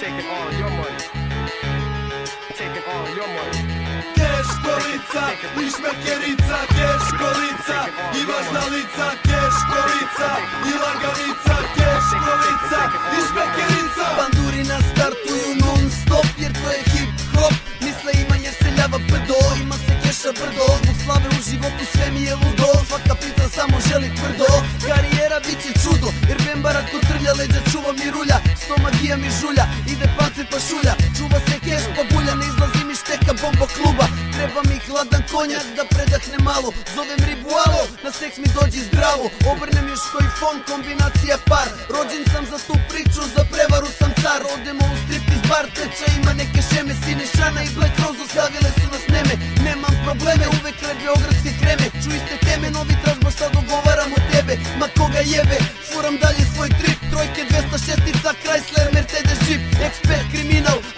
taking all your money. Taking all your money. Keškolica i šmekerica Keškolica i važna lica Keškolica i laganica Keškolica i šmekerica. Banduri nas startuju non stop jer to je hip hop Misle imanje seljava brdo, ima se keša brdo. Zbog slave u životu sve mi je ludo Svaka pizza samo želi tvrdo. Karijera bit će trlja leđa čuva mi rulja Sto magija mi žulja, ide pance pa šulja. Čuva se keš pa bulja, ne izlazi mi šteka bombo kluba. Treba mi hladan konjak da predahne malo Zovem ribu alo, na seks mi dođi zdravo. Obrnem još koji fon, kombinacija par. Rođen sam za tu priču, za prevaru sam car. Odemo u striptiz bar, teča ima neke šeme. Sine Šana i Black Rose ostavile su nas neme. Nemam probleme, uvek red beogradske kreme. Čuj ste teme, novi tražba sad dogovaram od tebe. Ma koga jebe, furam dalje Leta 6 za Chrysler, Mercedes, Jeep, ekspert kriminal.